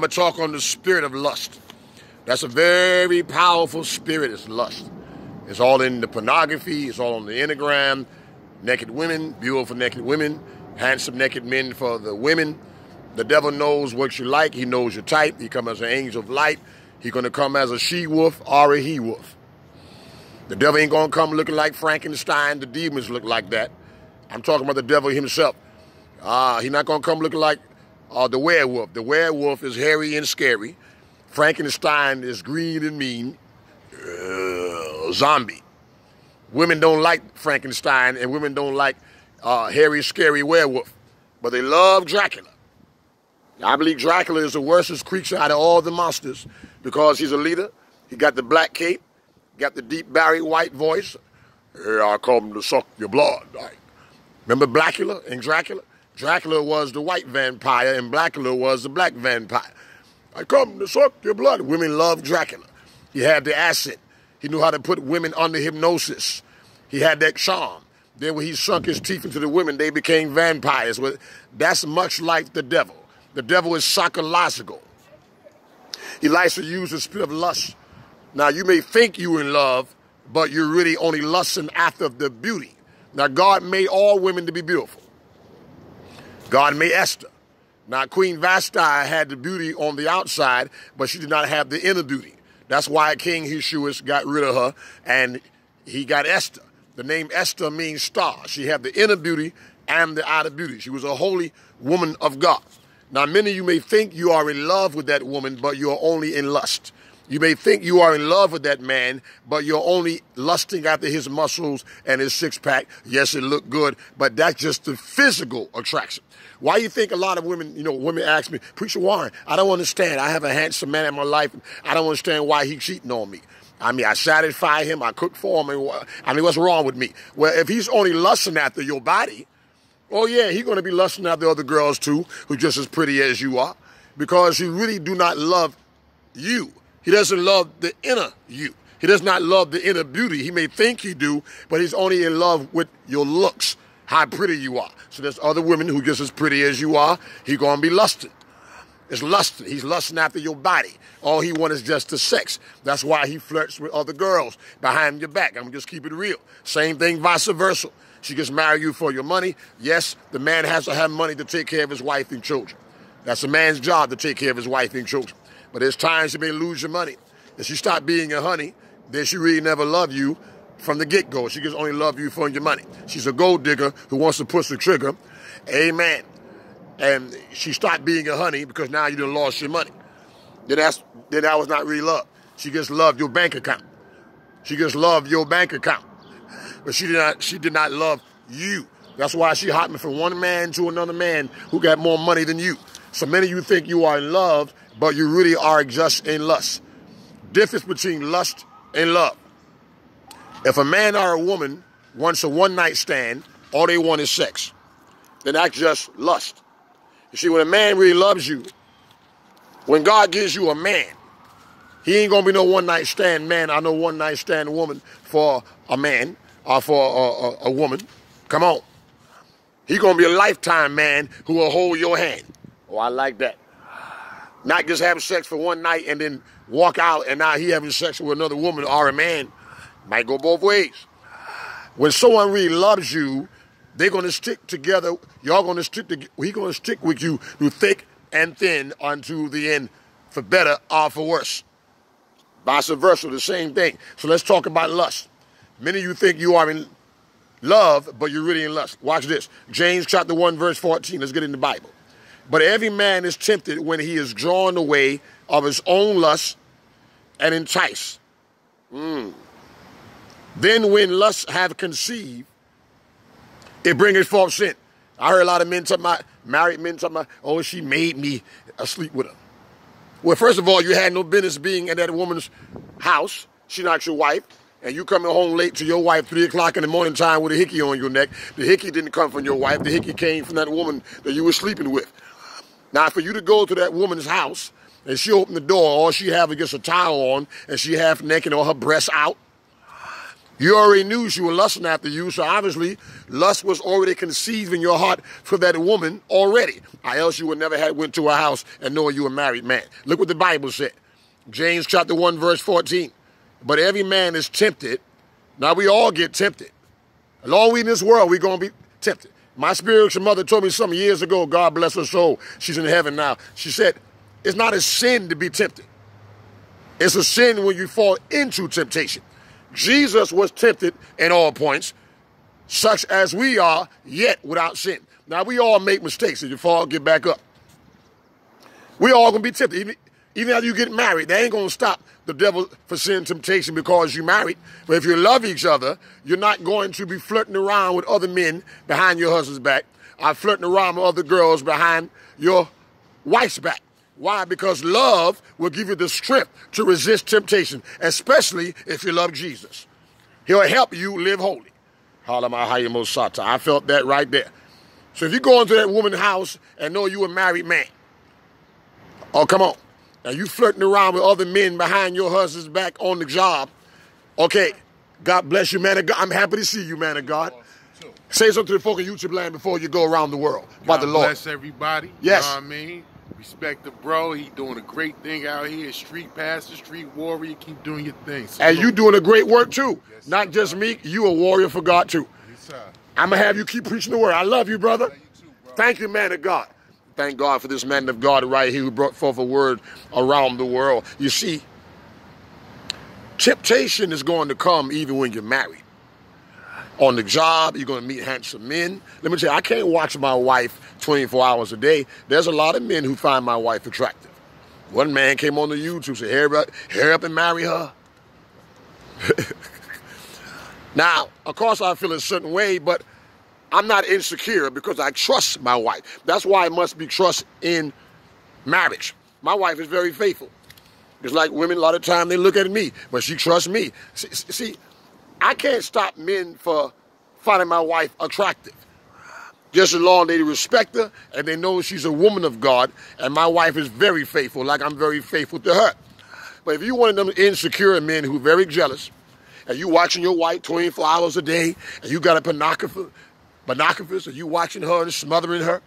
I'm going to talk on the spirit of lust. That's a very powerful spirit, it's lust. It's all in the pornography, it's all on the Instagram, naked women, beautiful naked women, handsome naked men for the women. The devil knows what you like, he knows your type, he comes as an angel of light, He's going to come as a she-wolf or a he-wolf. The devil ain't going to come looking like Frankenstein, the demons look like that. I'm talking about the devil himself. Ah, uh, he's not going to come looking like uh, the werewolf. The werewolf is hairy and scary. Frankenstein is green and mean. Uh, zombie. Women don't like Frankenstein and women don't like uh, hairy, scary werewolf. But they love Dracula. I believe Dracula is the worstest creature out of all the monsters because he's a leader. He got the black cape, got the deep Barry White voice. Here I come to suck your blood. Remember Blackula and Dracula? Dracula was the white vampire and Blackula was the black vampire. I come to suck your blood. Women love Dracula. He had the acid. He knew how to put women under hypnosis. He had that charm. Then when he sunk his teeth into the women, they became vampires. Well, that's much like the devil. The devil is psychological. He likes to use the spirit of lust. Now, you may think you're in love, but you're really only lusting after the beauty. Now, God made all women to be beautiful. God made Esther. Now, Queen Vashti had the beauty on the outside, but she did not have the inner beauty. That's why King Ahasuerus got rid of her, and he got Esther. The name Esther means star. She had the inner beauty and the outer beauty. She was a holy woman of God. Now, many of you may think you are in love with that woman, but you're only in lust. You may think you are in love with that man, but you're only lusting after his muscles and his six pack. Yes, it looked good, but that's just the physical attraction. Why you think a lot of women, you know, women ask me, Preacher Warren, I don't understand. I have a handsome man in my life. I don't understand why he cheating on me. I mean, I satisfy him. I cook for him. I mean, what's wrong with me? Well, if he's only lusting after your body, oh yeah, he's going to be lusting after other girls too, who just as pretty as you are, because he really do not love you. He doesn't love the inner you. He does not love the inner beauty. He may think he do, but he's only in love with your looks, how pretty you are. So there's other women who just as pretty as you are. He gonna be lusting. It's lusting. He's lusting after your body. All he wants is just the sex. That's why he flirts with other girls behind your back. I'm just keep it real. Same thing, vice versa. She just marry you for your money. Yes, the man has to have money to take care of his wife and children. That's a man's job to take care of his wife and children. But there's times you may lose your money. If she stop being a honey, then she really never love you from the get-go. She just only love you for your money. She's a gold digger who wants to push the trigger. Amen. And she stopped being a honey because now you done lost your money. Then that's then that was not really love. She just loved your bank account. She just loved your bank account. But she did not she did not love you. That's why she hopping from one man to another man who got more money than you. So many of you think you are in love but you really are just in lust. Difference between lust and love. If a man or a woman wants a one night stand, all they want is sex, then that's just lust. You see, when a man really loves you, when God gives you a man, he ain't gonna be no one night stand man. I know one night stand woman for a man or for a, a, a woman. Come on. He gonna be a lifetime man who will hold your hand. Oh, I like that. Not just having sex for one night and then walk out and now he having sex with another woman or a man. Might go both ways. When someone really loves you, they're gonna stick together. Y'all gonna stick to he gonna stick with you through thick and thin unto the end, for better or for worse. Vice versa, the same thing. So let's talk about lust. Many of you think you are in love, but you're really in lust. Watch this. James chapter 1, verse 14. Let's get in the Bible. But every man is tempted when he is drawn away of his own lust and enticed. Mm. Then when lust have conceived, it bringeth forth sin. I heard a lot of men talking about, married men talking about, oh, she made me asleep with her. Well, first of all, you had no business being at that woman's house. She's not your wife. And you coming home late to your wife, 3 o'clock in the morning time with a hickey on your neck. The hickey didn't come from your wife. The hickey came from that woman that you were sleeping with. Now, for you to go to that woman's house and she open the door, all she have is just a towel on and she half naked or her breasts out, You already knew she was lusting after you, so obviously lust was already conceived in your heart for that woman already. Or else you would never have went to her house and know you were a married man. Look what the Bible said. James chapter 1, verse 14. But every man is tempted. Now we all get tempted. Along we in this world, we're gonna be tempted. My spiritual mother told me some years ago, God bless her soul, she's in heaven now. She said, it's not a sin to be tempted. It's a sin when you fall into temptation. Jesus was tempted in all points, such as we are, yet without sin. Now, we all make mistakes. If you fall, get back up. We all gonna be tempted. Even, even after you get married, they ain't gonna stop the devil for sin temptation because you married. But if you love each other, you're not going to be flirting around with other men behind your husband's back, or flirting around with other girls behind your wife's back. Why? Because love will give you the strength to resist temptation, especially if you love Jesus. He'll help you live holy. I felt that right there. So if you go into that woman's house and know you a married man, oh, come on. Now you flirting around with other men behind your husband's back on the job. Okay, God bless you, man of God. I'm happy to see you, man of God. Say something to the folk of YouTube land before you go around the world about the Lord. bless everybody. Yes. You know what I mean? Respect the bro. He doing a great thing out here. Street pastor, street warrior. Keep doing your thing. And you doing a great work too. Yes, Not just me. You a warrior for God too. Yes, sir. I'm gonna have you keep preaching the word. I love you, brother. Love you too, bro. Thank you, man of God. Thank God for this man of God right here who brought forth a word around the world. You see, temptation is going to come even when you're married. On the job, you're going to meet handsome men. Let me tell you, I can't watch my wife 24 hours a day. There's a lot of men who find my wife attractive. One man came on the YouTube said, "Hurry up, hurry up and marry her." now, of course, I feel a certain way, but I'm not insecure because I trust my wife. That's why it must be trust in marriage. My wife is very faithful. It's like women, a lot of time they look at me, but she trusts me. See, see, I can't stop men for finding my wife attractive. Just as long as they respect her and they know she's a woman of God, and my wife is very faithful, like I'm very faithful to her. But if you one of them insecure men who are very jealous, and you watching your wife 24 hours a day, and you got a pornographer, binoculars, and you watching her and smothering her,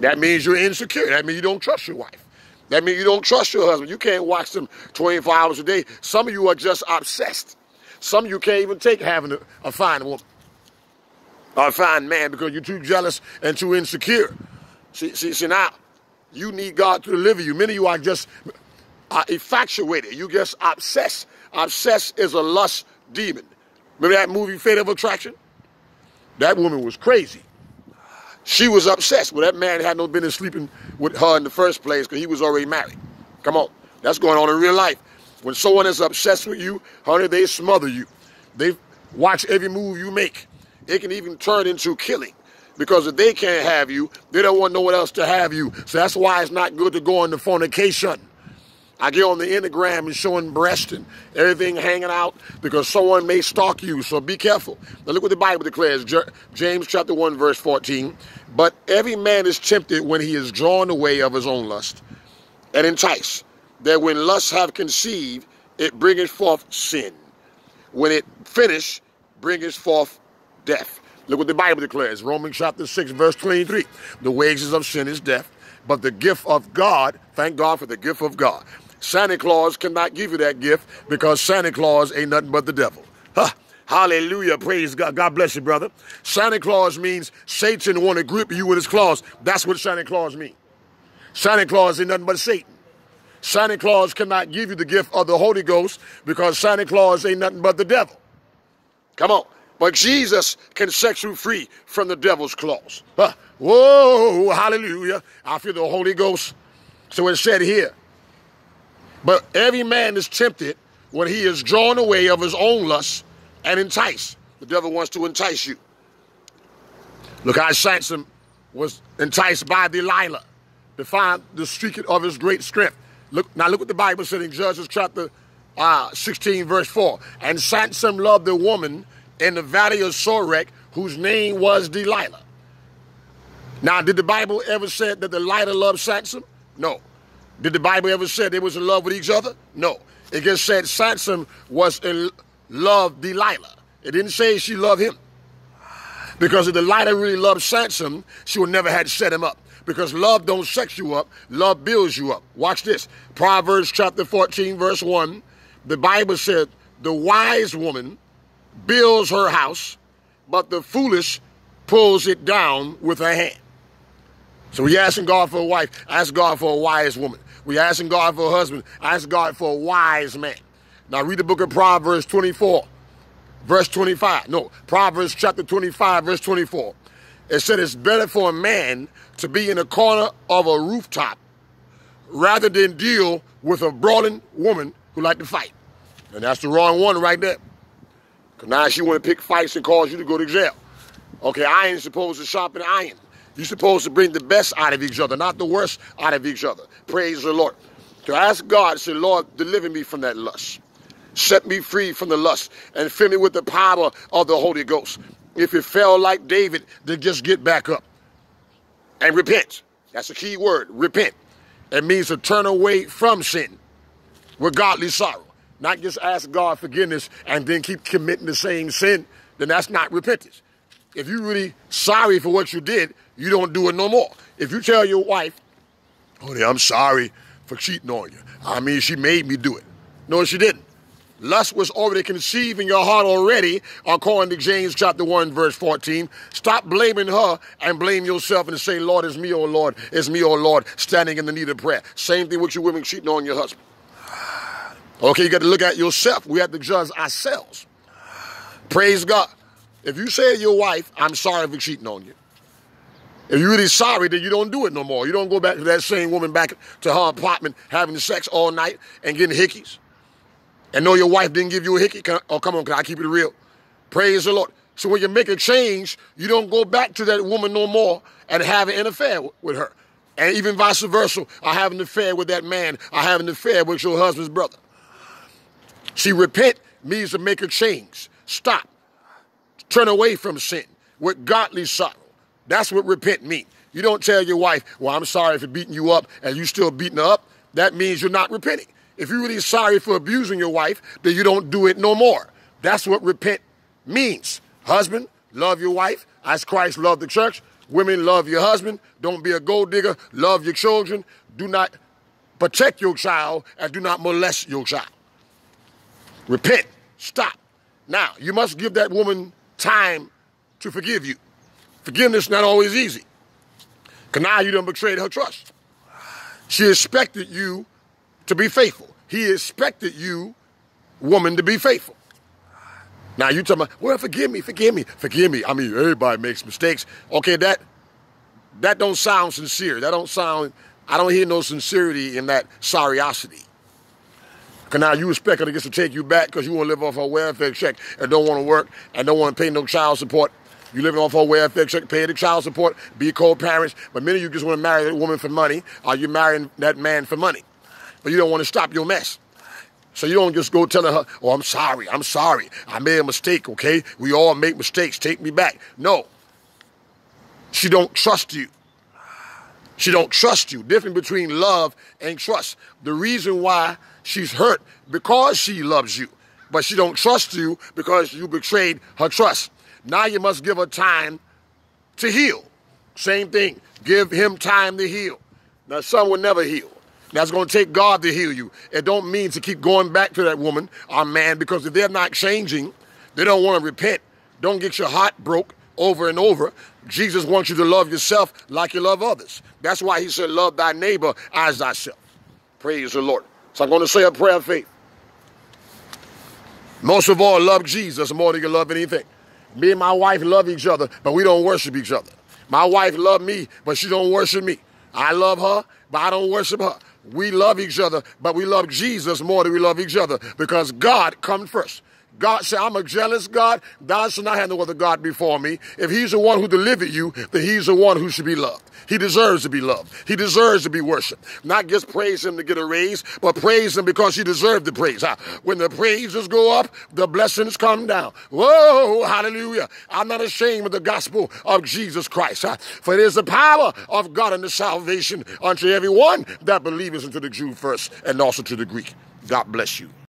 that means you're insecure. That means you don't trust your wife. That means you don't trust your husband. You can't watch them 24 hours a day. Some of you are just obsessed. Some of you can't even take having a, a fine woman or a fine man because you're too jealous and too insecure. See, see, see now, you need God to deliver you. Many of you are just uh, infatuated. You just obsessed. Obsessed is a lust demon. Remember that movie, Fatal Attraction? That woman was crazy. She was obsessed. Well, that man had no business sleeping with her in the first place because he was already married. Come on. That's going on in real life. When someone is obsessed with you, honey, they smother you. They watch every move you make. It can even turn into killing. Because if they can't have you, they don't want no one else to have you. So that's why it's not good to go into fornication. I get on the Instagram and showing breast everything hanging out because someone may stalk you. So be careful. Now look what the Bible declares. James chapter 1 verse 14. But every man is tempted when he is drawn away of his own lust and enticed. That when lust have conceived, it bringeth forth sin. When it finish, bringeth forth death. Look what the Bible declares. Romans chapter 6 verse 23. The wages of sin is death. But the gift of God, thank God for the gift of God. Santa Claus cannot give you that gift because Santa Claus ain't nothing but the devil. Huh. Hallelujah. Praise God. God bless you, brother. Santa Claus means Satan want to grip you with his claws. That's what Santa Claus means. Santa Claus ain't nothing but Satan. Santa Claus cannot give you the gift of the Holy Ghost because Santa Claus ain't nothing but the devil. Come on. But Jesus can set you free from the devil's claws. Huh. Whoa, hallelujah. I feel the Holy Ghost. So it said here. But every man is tempted when he is drawn away of his own lust and enticed. The devil wants to entice you. Look how Samson was enticed by Delilah to find the streak of his great strength. Look now look what the Bible said in Judges chapter uh, 16, verse 4. And Samson loved the woman in the valley of Sorek, whose name was Delilah. Now, did the Bible ever say that Delilah loved Samson? No. Did the Bible ever say they was in love with each other? No. It just said Samson was in loved Delilah. It didn't say she loved him. Because if Delilah really loved Samson, she would never had set him up. Because love don't sex you up, love builds you up. Watch this. Proverbs chapter 14, verse 1. The Bible said, the wise woman builds her house, but the foolish pulls it down with her hand. So we asking God for a wife, ask God for a wise woman. We asking God for a husband, ask God for a wise man. Now read the book of Proverbs 24, verse 25. No, Proverbs chapter 25, verse 24. It said it's better for a man to be in the corner of a rooftop rather than deal with a brawling woman who like to fight. And that's the wrong one right there. Because now she want to pick fights and cause you to go to jail. Okay, iron's supposed to sharpen iron. You're supposed to bring the best out of each other, not the worst out of each other. Praise the Lord. To ask God, say, Lord, deliver me from that lust. Set me free from the lust and fill me with the power of the Holy Ghost. If it fell like David, then just get back up and repent. That's a key word, repent. It means to turn away from sin with godly sorrow. Not just ask God forgiveness and then keep committing the same sin, then that's not repentance. If you're really sorry for what you did, you don't do it no more. If you tell your wife, honey, I'm sorry for cheating on you. I mean, she made me do it. No, she didn't. Lust was already conceived in your heart already, according to James chapter 1, verse 14. Stop blaming her and blame yourself and say, Lord, it's me, oh Lord, it's me, oh Lord, standing in the need of prayer. Same thing with you women cheating on your husband. Okay, you got to look at yourself. We have to judge ourselves. Praise God. If you say to your wife, I'm sorry for cheating on you. If you're really sorry, then you don't do it no more. You don't go back to that same woman back to her apartment having sex all night and getting hickeys. And know your wife didn't give you a hickey. Oh, come on, can I keep it real? Praise the Lord. So when you make a change, you don't go back to that woman no more and have an affair with her. And even vice versa, I have an affair with that man. I have an affair with your husband's brother. See, repent means to make a change. Stop. Turn away from sin with godly sorrow. That's what repent means. You don't tell your wife, well, I'm sorry for beating you up and you still beating her up. That means you're not repenting. If you're really sorry for abusing your wife, then you don't do it no more. That's what repent means. Husband, love your wife as Christ loved the church. Women, love your husband. Don't be a gold digger. Love your children. Do not protect your child and do not molest your child. Repent. Stop. Now, you must give that woman time to forgive you. Forgiveness not always easy. Because now you done betrayed her trust. She expected you to be faithful. He expected you, woman, to be faithful. Now you talking about, well, forgive me, forgive me, forgive me. I mean, everybody makes mistakes. Okay, that that don't sound sincere. That don't sound, I don't hear no sincerity in that sorryosity. Because now you expect her to get to take you back because you want to live off her welfare check and don't want to work and don't want to pay no child support. You living off her welfare check, pay the child support, be co-parents. But many of you just want to marry that woman for money or you marrying that man for money. But you don't want to stop your mess. So you don't just go telling her, oh, I'm sorry, I'm sorry. I made a mistake, okay? We all make mistakes. Take me back. No. She don't trust you. She don't trust you. Difference between love and trust. The reason why she's hurt because she loves you, but she don't trust you because you betrayed her trust. Now you must give her time to heal. Same thing. Give him time to heal. Now some will never heal. That's going to take God to heal you. It don't mean to keep going back to that woman or man because if they're not changing, they don't want to repent. Don't get your heart broke over and over. Jesus wants you to love yourself like you love others. That's why he said, love thy neighbor as thyself. Praise the Lord. So I'm going to say a prayer of faith. Most of all, love Jesus more than you love anything. Me and my wife love each other, but we don't worship each other. My wife love me, but she don't worship me. I love her, but I don't worship her. We love each other, but we love Jesus more than we love each other because God comes first. God said, I'm a jealous God. Thou shalt not have no other God before me. If he's the one who delivered you, then he's the one who should be loved. He deserves to be loved. He deserves to be worshiped. Not just praise him to get a raise, but praise him because he deserved the praise. When the praises go up, the blessings come down. Whoa, hallelujah. I'm not ashamed of the gospel of Jesus Christ. For it is the power of God and the salvation unto everyone that believes unto the Jew first and also to the Greek. God bless you.